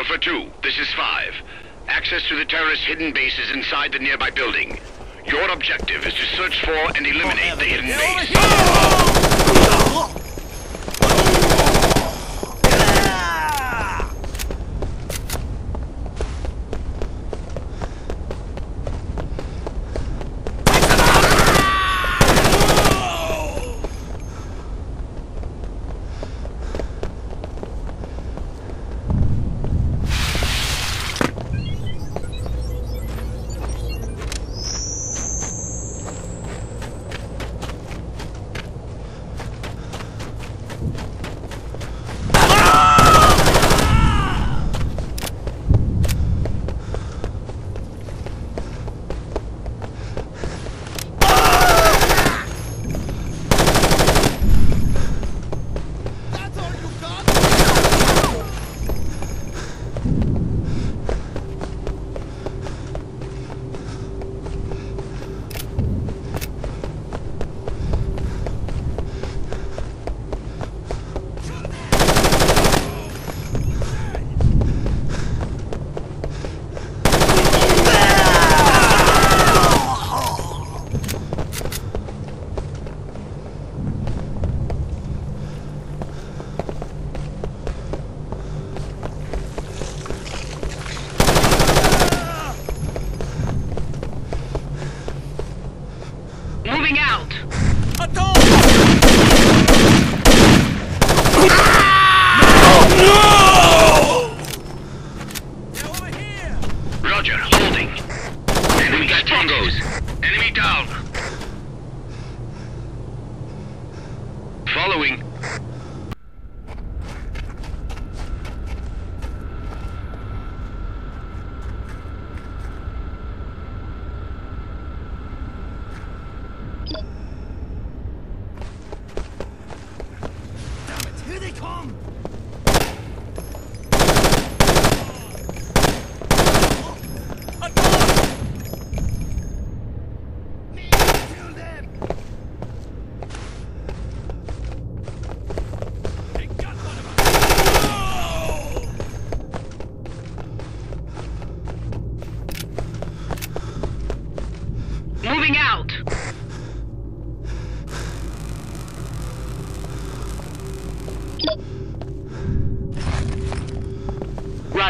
Alpha 2, this is 5. Access to the terrorist hidden base is inside the nearby building. Your objective is to search for and eliminate the hidden base.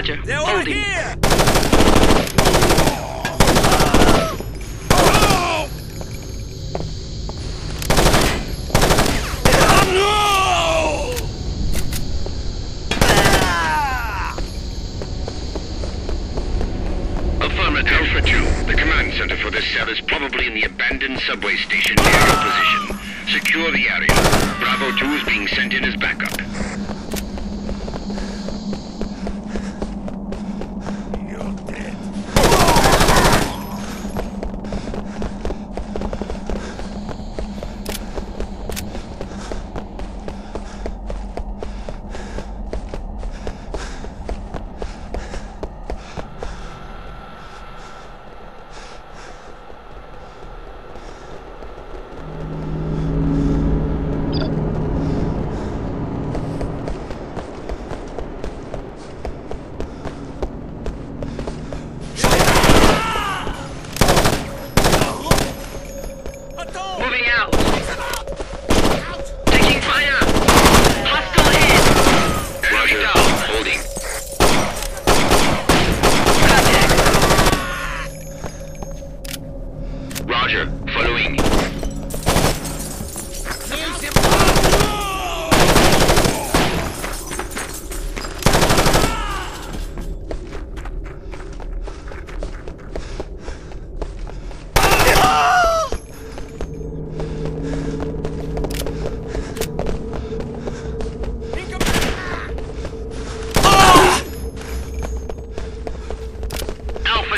Roger. They're over here! Affirmative. Alpha 2, the command center for this cell is probably in the abandoned subway station near your position. Secure the area. Bravo 2 is being sent in as backup.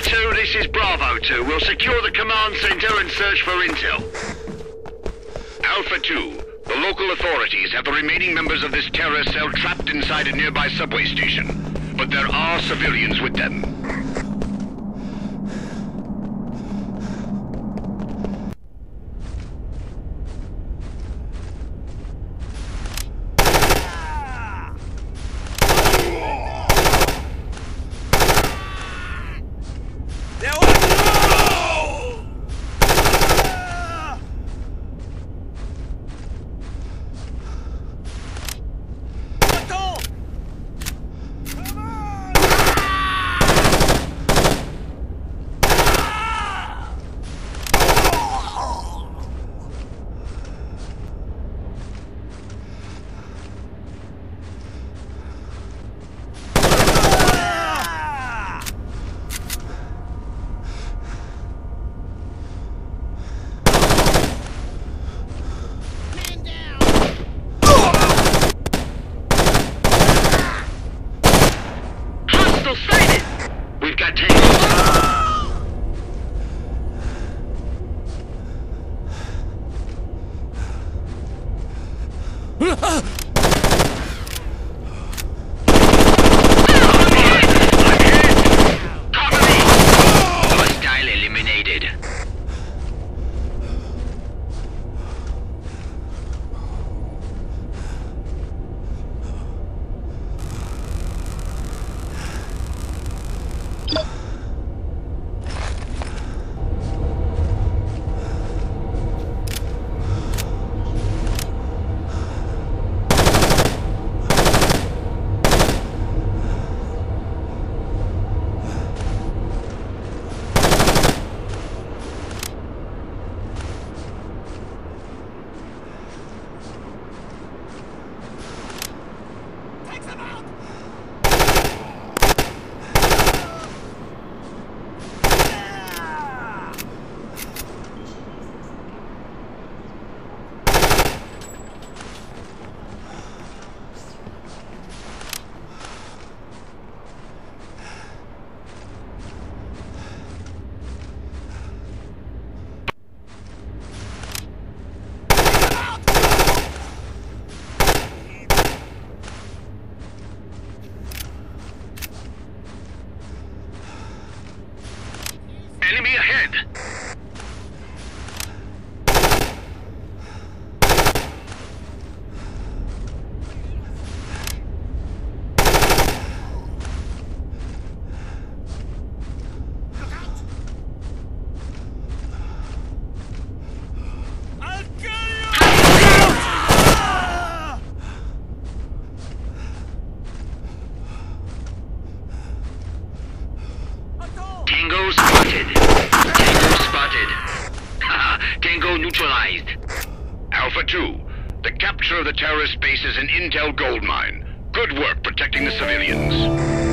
2, this is Bravo 2. We'll secure the command center and search for intel. Alpha 2, the local authorities have the remaining members of this terror cell trapped inside a nearby subway station. But there are civilians with them. Tango spotted. Tango spotted. Tango neutralized. Alpha 2, the capture of the terrorist base is an intel gold mine. Good work protecting the civilians.